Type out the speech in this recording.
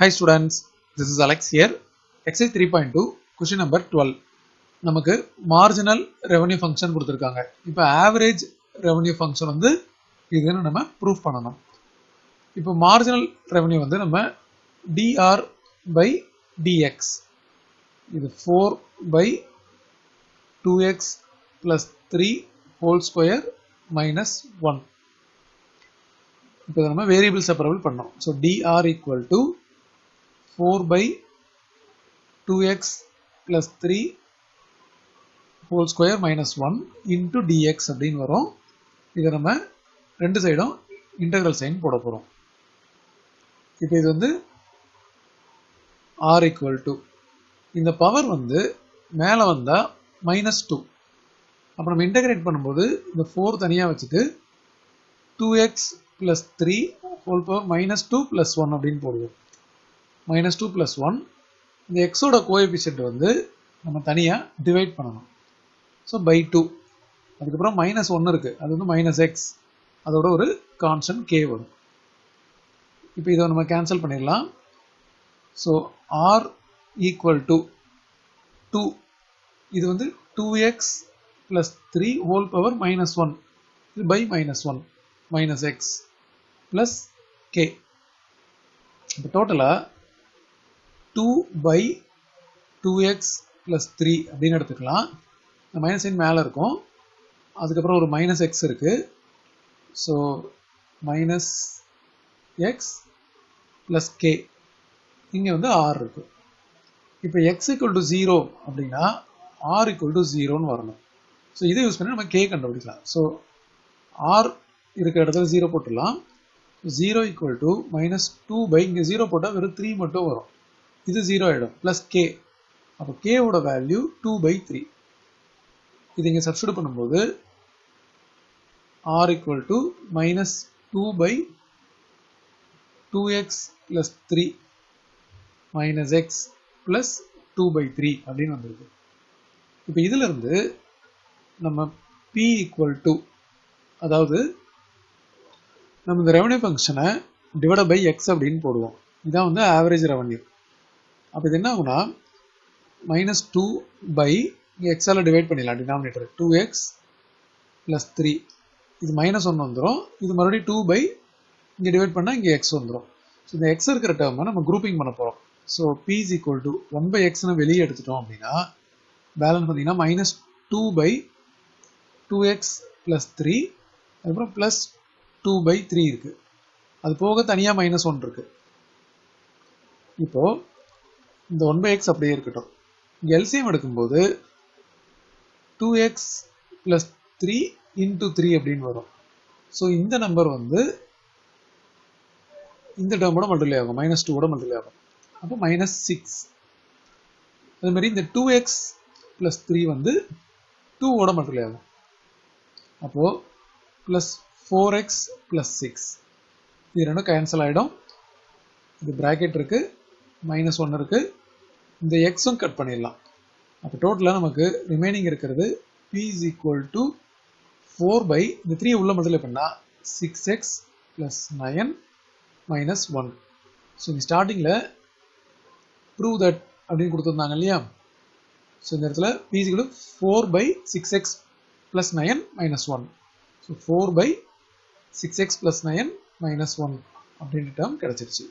Hi students this is Alex year exercise three point two question number twelve நமக்கு marginal revenue function கொடுத்துருக்காங்க இப்போ average revenue function வந்து இதுன்னு நம்ம proof பண்ணணும் இப்போ மார்ஜினல் ரெவன்யூ வந்து நம்ம D R by D X இது four by two X plus three whole square minus one இப்போ நம்ம வேரியபிள் செப்பரபிள் பண்ணோம் so D R equal to to 4 by 2x plus 3 whole square minus 1 into D X அப்படின்னு வரும். இதை நம்ம ரெண்டு சைடும் இன்டெக்ரல் சைன் போட போகிறோம் இப்போ இது வந்து r equal to. இந்த பவர் வந்து மேலே வந்தால் மைனஸ் டூ அப்போ நம்ம இன்டகிரேட் பண்ணும்போது இந்த ஃபோர் தனியாக வச்சுட்டு two X plus three whole power minus two plus one அப்படின்னு போடுவோம். மைனஸ் டூ ப்ளஸ் ஒன் இந்த எக்ஸோட கோஎபிஷியன்ட் வந்து நம்ம தனியாக டிவைட் பண்ணணும். ஸோ பை டூ அதுக்கப்புறம் மைனஸ் ஒன்று இருக்குது அது வந்து மைனஸ் எக்ஸ் அதோட ஒரு கான்ஸ்டன்ட் கே வரும். இப்போ இதை நம்ம கேன்சல் பண்ணிடலாம். So R equal to two இது வந்து two X plus three whole power minus one இது by minus one minus X plus K இப்போ டோட்டலாக two by two X plus three அப்படின்னு எடுத்துக்கலாம். இந்த மைனஸ் சைன் மேலே இருக்கும். அதுக்கப்புறம் ஒரு மைனஸ் எக்ஸ் இருக்குது so minus X plus K இங்கே வந்து ஆர் இருக்குது இப்போ எக்ஸ் ஈக்குவல் டு ஜீரோ அப்படின்னா ஆர் ஈக்குவல் டு ஜீரோன்னு வரணும். ஸோ இதை யூஸ் பண்ணி நம்ம கே கண்டுபிடிக்கலாம். ஸோ ஆர் இருக்கிற இடத்துல ஜீரோ போட்டுடலாம். Zero equal to minus two by இங்கே ஜீரோ போட்டால் வெறும் த்ரீ மட்டும் வரும். இது ஜீரோ ஆகிடும் ப்ளஸ் கே அப்போ கேவோட வேல்யூ டூ பை த்ரீ இது இங்கே சப்ஸ்டியூட் பண்ணும்போது R equal to minus two by two X plus three minus X plus two by three அப்படின்னு வந்திருக்கு. இப்போ இதிலிருந்து நம்ம பி ஈக்குவல் டு அதாவது நம்ம இந்த ரெவன்யூ ஃபங்க்ஷனை டிவைட் பை எக்ஸ் அப்படின்னு போடுவோம். இதான் வந்து ஆவரேஜ் ரெவன்யூ அப்போ இது என்ன ஆகும்னா மைனஸ் டூ பை இங்கே எக்ஸால் டிவைட் பண்ணிடலாம். Denominator two X plus three இது மைனஸ் ஒன்று வந்துடும் இது மறுபடியும் டூ பை இங்கே டிவைட் பண்ணால் இங்கே எக்ஸ் வந்துடும் ஸோ இந்த எக்ஸ் இருக்கிற டேர்மை நம்ம குரூப்பிங் பண்ண போகிறோம் so P is equal to one by எக்ஸ்னு வெளியே எடுத்துட்டோம் அப்படின்னா பேலன்ஸ் பார்த்தீங்கன்னா minus two by two X plus three அதுக்கப்புறம் ப்ளஸ் டூ பை த்ரீ இருக்குது அது போக தனியாக மைனஸ் ஒன் இருக்குது இப்போது இந்த ஒன் பை எக்ஸ் அப்படியே இருக்கட்டும். இங்கே எல்சிஎம் எடுக்கும்போது two x plus three into three அப்படின்னு வரும். ஸோ இந்த நம்பர் வந்து இந்த டேர்மோட மல்டிப்ளை ஆகும். மைனஸ் டூவோட மல்டிப்ளை ஆகும். அப்போ மைனஸ் சிக்ஸ் அதே மாதிரி இந்த டூ எக்ஸ் ப்ளஸ் த்ரீ வந்து டூவோட மல்டிப்ளை ஆகும். அப்போது plus four X plus six இது ரெண்டும் கேன்சல் ஆகிடும் இது ப்ராக்கெட் இருக்குது மைனஸ் ஒன்று இருக்குது இந்த எக்ஸும் கட் பண்ணிடலாம். அப்போ டோட்டலாக நமக்கு ரிமைனிங் இருக்கிறது P is equal to four by இந்த த்ரீ உள்ள மல்டிப்ளை பண்ணால் six X plus nine minus one so இந்த ஸ்டார்டிங்கில் ப்ரூவ் தட் அப்படின்னு கொடுத்துருந்தாங்க இல்லையா? ஸோ இந்த இடத்துல பிசிக்கு four by six X plus nine minus one so four by six X plus nine minus one அப்படின்ற டேர்ம் கிடச்சிருச்சு.